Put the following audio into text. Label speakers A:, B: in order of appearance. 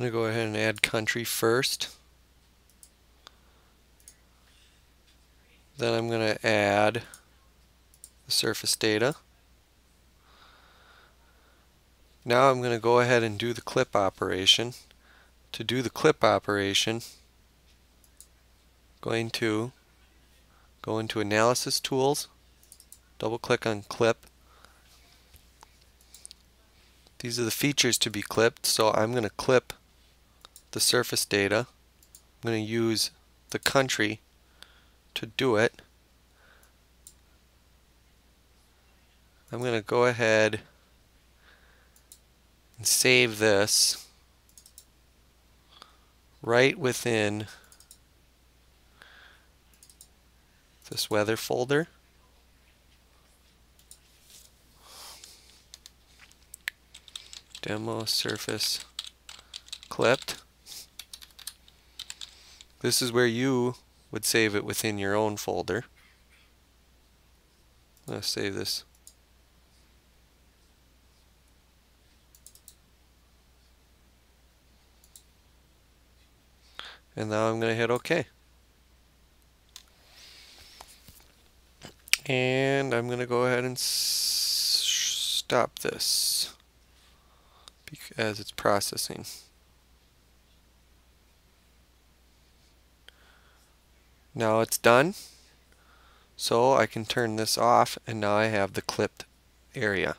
A: going to go ahead and add country first. Then I'm going to add the surface data. Now I'm going to go ahead and do the clip operation. To do the clip operation, going to go into Analysis Tools, double click on Clip. These are the features to be clipped, so I'm going to clip the surface data. I'm going to use the country to do it. I'm going to go ahead and save this right within this weather folder. Demo surface clipped. This is where you would save it within your own folder. Let's save this and now I'm going to hit OK. And I'm going to go ahead and stop this as it's processing. Now it's done. So I can turn this off and now I have the clipped area.